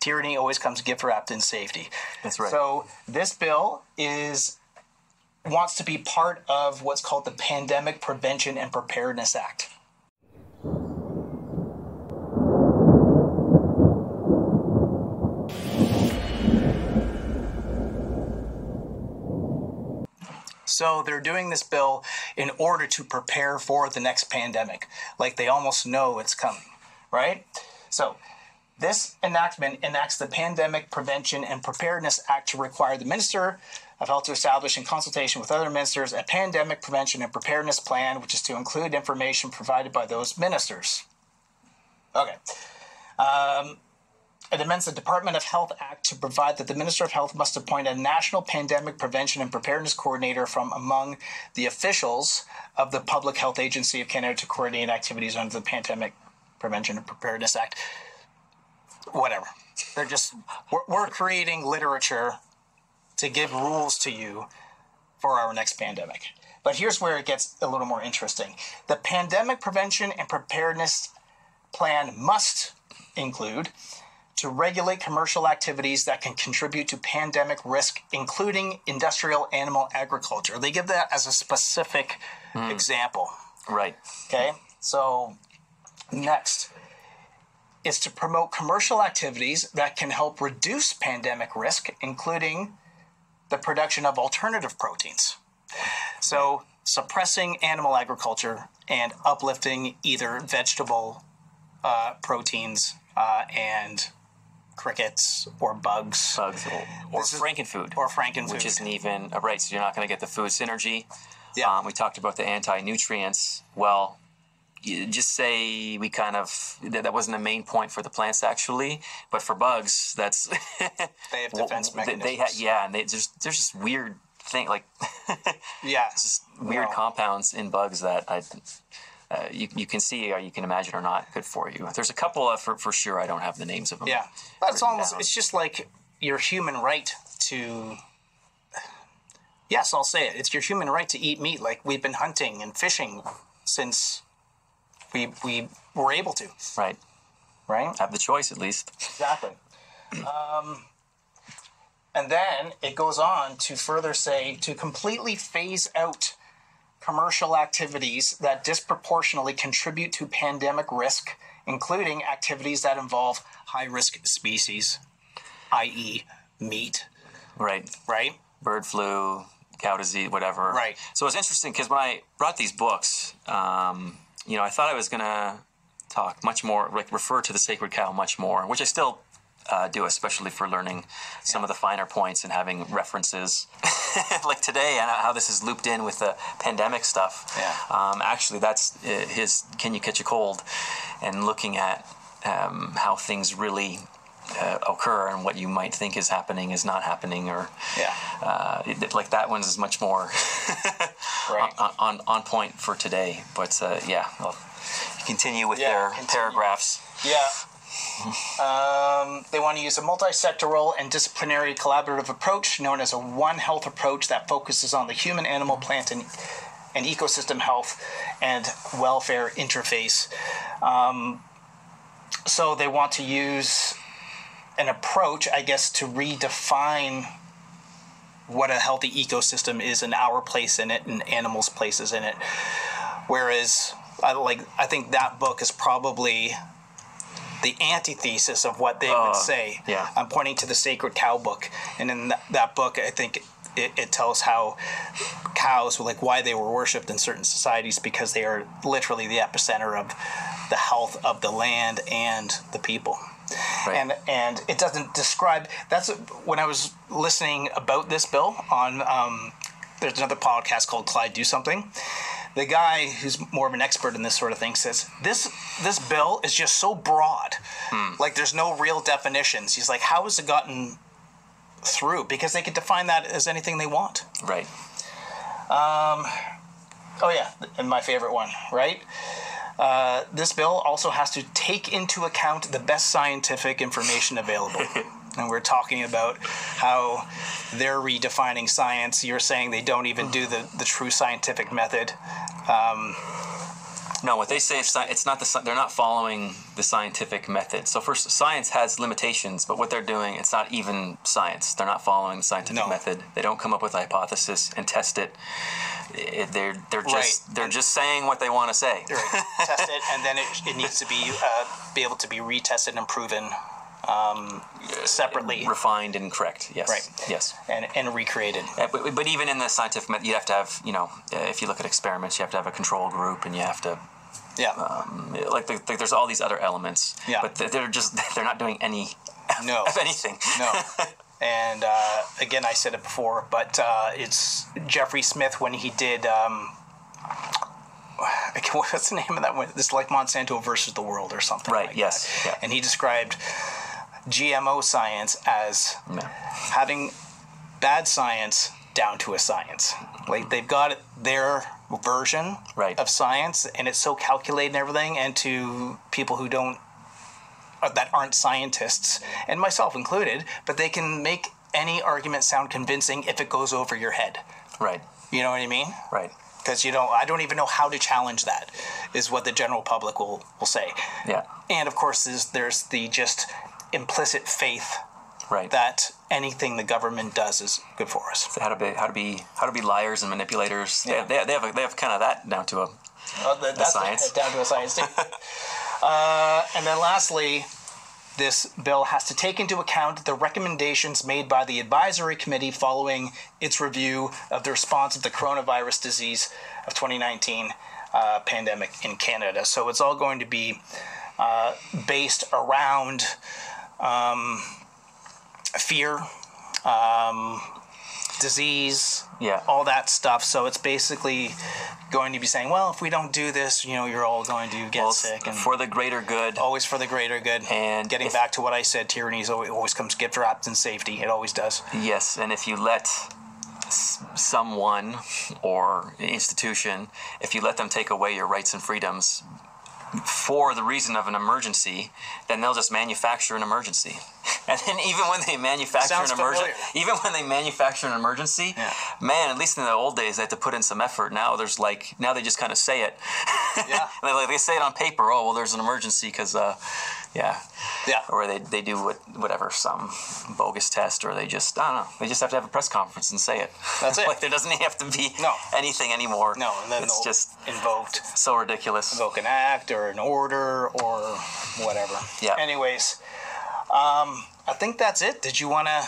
tyranny always comes gift wrapped in safety. That's right. So this bill is wants to be part of what's called the Pandemic Prevention and Preparedness Act. So they're doing this bill in order to prepare for the next pandemic. Like they almost know it's coming, right? So this enactment enacts the Pandemic Prevention and Preparedness Act to require the Minister of Health to establish, in consultation with other ministers, a pandemic prevention and preparedness plan, which is to include information provided by those ministers. Okay. Um, it amends the Department of Health Act to provide that the Minister of Health must appoint a national pandemic prevention and preparedness coordinator from among the officials of the Public Health Agency of Canada to coordinate activities under the Pandemic Prevention and Preparedness Act. Whatever. They're just, we're, we're creating literature to give rules to you for our next pandemic. But here's where it gets a little more interesting. The Pandemic Prevention and Preparedness Plan must include to regulate commercial activities that can contribute to pandemic risk, including industrial animal agriculture. They give that as a specific hmm. example. Right. Okay, so next is to promote commercial activities that can help reduce pandemic risk, including the production of alternative proteins. So, suppressing animal agriculture and uplifting either vegetable uh, proteins uh, and crickets or bugs Bugs or, or frankenfood. or frankenfood. which isn't even right. So you're not going to get the food synergy. Yeah. Um, we talked about the anti-nutrients. Well, you just say we kind of that, that wasn't a main point for the plants actually, but for bugs, that's They have Well, defense they- They, mechanisms. ha- yeah, and they there's there's just weird thing like yeah, just weird No. compounds in bugs that I. Uh, you, you can see or you can imagine are not good for you. There's a couple of, for, for sure. I don't have the names of them. Yeah, that's almost. down. It's just like your human right to. Yes, I'll say it. It's your human right to eat meat. Like we've been hunting and fishing since we we were able to. Right. Right. Have the choice at least. Exactly. Um, and then it goes on to further say to completely phase out commercial activities that disproportionately contribute to pandemic risk, including activities that involve high risk species, i.e., meat, Right. right? bird flu, cow disease, whatever. Right. So it's interesting because when I brought these books, um, you know, I thought I was going to talk much more, like refer to the sacred cow much more, which I still uh, do, especially for learning some of the finer points and having references, like today, and how this is looped in with the pandemic stuff. Yeah. Um, actually, that's uh, his "Can You Catch a Cold," and looking at um, how things really. Uh, occur and what you might think is happening is not happening or Yeah. uh, it, like that one's is much more Right. on, on, on point for today. But uh, yeah, well, continue with Yeah, their continue. paragraphs. Yeah. Um, they want to use a multi-sectoral and disciplinary collaborative approach known as a One Health approach that focuses on the human, animal, plant, and, and ecosystem health and welfare interface. Um, so they want to use an approach, I guess, to redefine what a healthy ecosystem is and our place in it and animals' places in it. Whereas, I like, I think that book is probably the antithesis of what they would Uh, say. yeah. I'm pointing to the Sacred Cow book, and in that, that book, I think it, it tells how cows were like why they were worshipped in certain societies because they are literally the epicenter of the health of the land and the people. Right. And and it doesn't describe. That's when I was listening about this bill on. Um, there's another podcast called Clyde Do Something. The guy who's more of an expert in this sort of thing says this this bill is just so broad, like there's no real definitions. He's like, how has it gotten through? Because they could define that as anything they want. Right. Um, oh yeah, and my favorite one, right? Uh, this bill also has to take into account the best scientific information available. and we're talking about how they're redefining science. You're saying they don't even do the, the true scientific method. Um, No, what they say is it's not the they're not following the scientific method. So first, science has limitations, but what they're doing, it's not even science. They're not following the scientific No. method. They don't come up with a hypothesis and test it. They're they're just Right. they're just saying what they want to say. Right. Test it, and then it, it needs to be uh, be able to be retested and proven um, separately Refined and correct. Yes. Right. Yes. and, and recreated. Uh, But, but even in the scientific method, you have to have, you know, uh, if you look at experiments, you have to have a control group and you have to, Yeah. like, the, the, there's all these other elements. Yeah. But they're just, they're not doing any no. of anything. No. And uh, again, I said it before, but uh, it's Jeffrey Smith when he did. Um, what's the name of that one? This like Monsanto versus the world or something. Right, like yes, yeah. And he described GMO science as Yeah. having bad science down to a science. Like they've got their version Right. of science, and it's so calculated and everything. And to people who don't, uh, that aren't scientists, and myself included, but they can make any argument sound convincing if it goes over your head. Right. You know what I mean? Right. Because you know, I don't even know how to challenge that. Is what the general public will will say. Yeah. And of course, there's there's the just implicit faith Right. that anything the government does is good for us. how to be how to be how to be liars and manipulators. Yeah. They, they, they have a, they have kind of that down to a Well, that- that's science. down to a science uh, and then lastly, this bill has to take into account the recommendations made by the advisory committee following its review of the response of the coronavirus disease of 2019 uh, pandemic in Canada. So it's all going to be uh, based around um, fear, um, disease, Yeah. all that stuff. So it's basically going to be saying, well, if we don't do this, you know, you're all going to get well, sick, and for the greater good. always for the greater good. And getting if- back to what I said, tyranny always, always comes gift wrapped in safety. It always does. Yes, and if you let someone or institution, if you let them take away your rights and freedoms for the reason of an emergency, then they'll just manufacture an emergency. And then even when they manufacture Sounds an emergency, even when they manufacture an emergency, Yeah. man, at least in the old days they had to put in some effort. Now there's like now they just kind of say it. Yeah. they, like, they say it on paper. Oh well, there's an emergency because, uh, yeah, Yeah. or they, they do what, whatever some bogus test or they just I don't know they just have to have a press conference and say it That's it. like there doesn't have to be No. anything anymore No, and then it's just invoked so ridiculous invoke an act or an order or whatever. Yeah. Anyways, um, I think that's it. Did you want to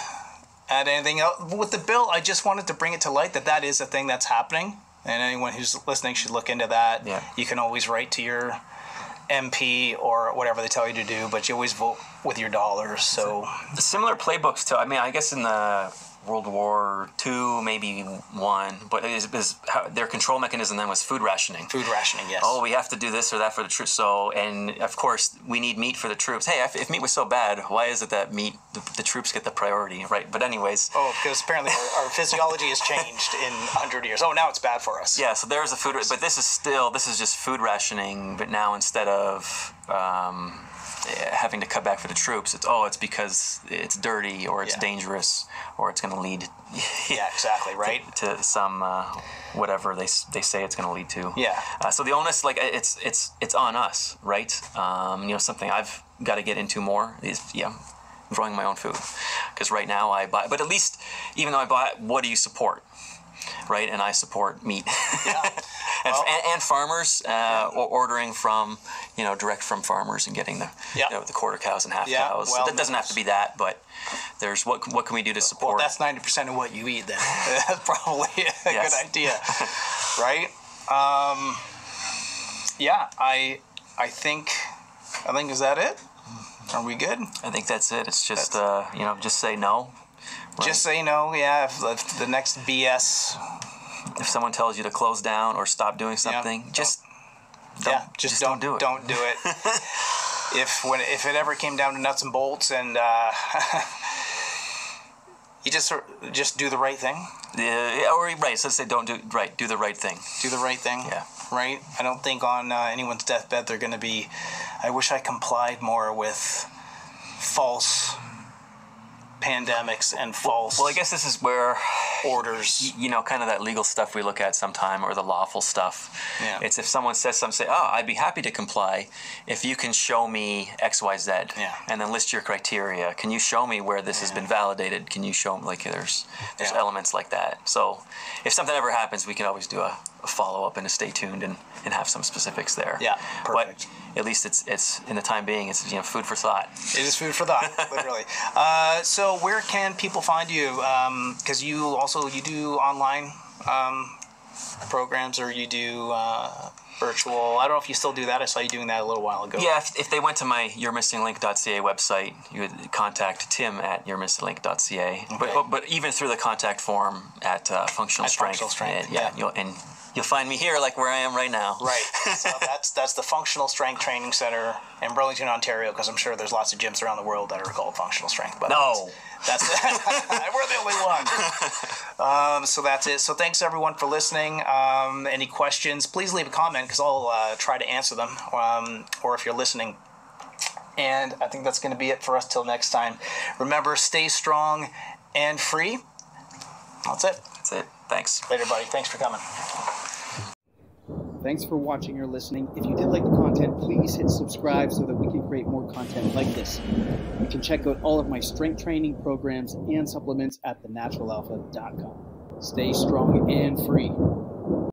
add anything else with the bill? I just wanted to bring it to light that that is a thing that's happening, and anyone who's listening should look into that. Yeah. You can always write to your MP or whatever they tell you to do, but you always vote with your dollars. So similar playbooks to I mean I guess in the World War II maybe one but is, is how, their control mechanism then was food rationing food rationing, yes. oh, we have to do this or that for the troops. So, and of course, we need meat for the troops. Hey, if, if meat was so bad, why is it that meat, the, the troops get the priority, right? But, anyways, Oh, because apparently our, our physiology has changed in 100 years. Oh, now it's bad for us. yeah, so there's a food, but this is still, this is just food rationing, but now instead of um, having to cut back for the troops, it's, oh, it's because it's dirty or it's Yeah. dangerous or it's going to lead Yeah, exactly, right? to some uh, whatever they, they say it's going to lead to. Yeah. Uh, so the onus, like it's it's it's on us, right? Um, you know, something I've got to get into more is yeah, growing my own food, because right now I buy, but at least even though I buy, what do you support? Right, and I support meat Yeah. and, Well- and, and farmers, uh, or ordering from you know direct from farmers and getting the Yeah. you know, the quarter cows and half Yeah, cows. well, that doesn't have to be that, but there's what what can we do to Well, support? that's 90% of what you eat then. that's probably a Yes. good idea. right? Um, yeah, I I think I think is that it? Are we good? I think that's it. It's just uh, you know just say no. Just say no, yeah, if, if the next BS if someone tells you to close down or stop doing something, don't- just don't, yeah, just, don't, do it. Don't do it. if when if it ever came down to nuts and bolts and uh, you just just do the right thing. Yeah, yeah, or right. So let's say don't do right. Do the right thing. do the right thing. Yeah. Right? I don't think on uh, anyone's deathbed they're going to be, I wish I complied more with false pandemics and false Well, I guess this is where orders. you know, kind of that legal stuff we look at sometime, or the lawful stuff. Yeah. It's if someone says something, say, "Oh, I'd be happy to comply if you can show me X, Y, Z," Yeah. and then list your criteria. Can you show me where this has been validated? Can you show me like there's there's Yeah. elements like that? So, if something ever happens, we can always do a follow up and to stay tuned and, and have some specifics there. Yeah, perfect. But at least it's it's in the time being, it's you know food for thought. It is food for thought, literally. Uh, so where can people find you? Because you also you do online um, programs or you do uh, virtual. I don't know if you still do that. I saw you doing that a little while ago. Yeah, if, if they went to my yourmissinglink.ca website, you would contact Tim at yourmissinglink.ca. But but even through the contact form at uh, Functional At Strength, Functional Strength, yeah, yeah. You'll, and you'll find me here, like where I am right now. Right. So that's that's the Functional Strength Training Center in Burlington, Ontario. Because I'm sure there's lots of gyms around the world that are called Functional Strength. But No. that's, that's we're the only one. Um, so that's it. So thanks everyone for listening. Um, any questions? Please leave a comment because I'll uh, try to answer them. Um, or if you're listening. And I think that's going to be it for us till next time. Remember, stay strong and free. That's it. That's it. Thanks. Later, buddy. Thanks for coming. Thanks for watching or listening. If you did like the content, please hit subscribe so that we can create more content like this. You can check out all of my strength training programs and supplements at thenaturalalpha.com. Stay strong and free.